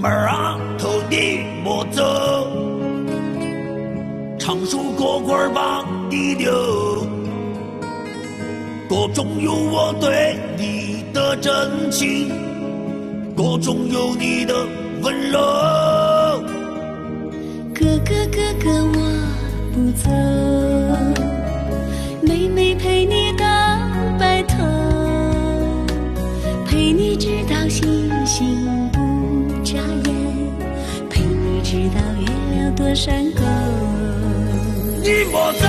妹儿啊，头你莫走，唱首歌歌儿把你留。歌中有我对你的真情，歌中有你的温柔。哥哥哥哥，我不走。知道月亮多山沟。你莫走，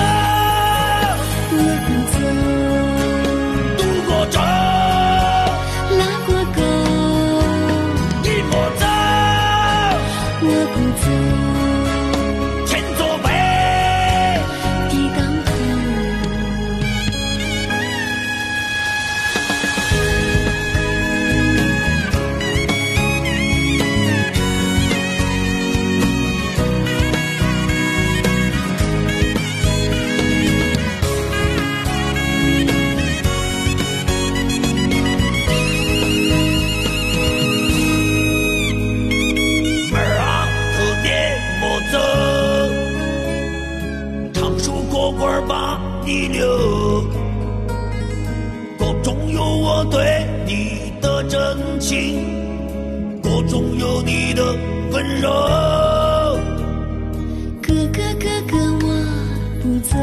走，长树过关把你留，歌中有我对你的真情，歌中有你的温柔。哥哥哥哥我不走，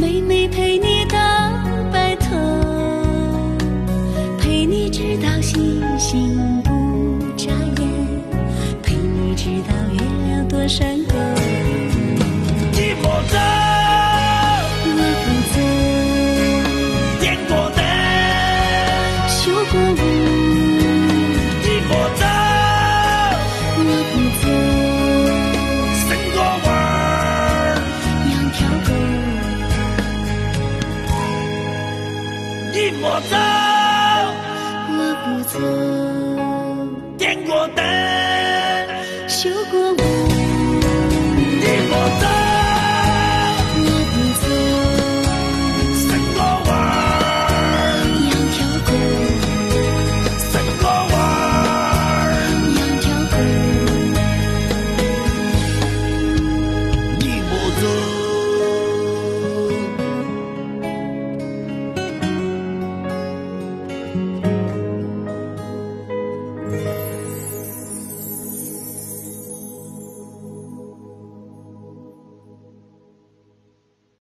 妹妹陪你到白头，陪你直到星星不眨眼，陪你直到月亮多闪你莫走，你不走，你莫走，我不走，点过灯，修过。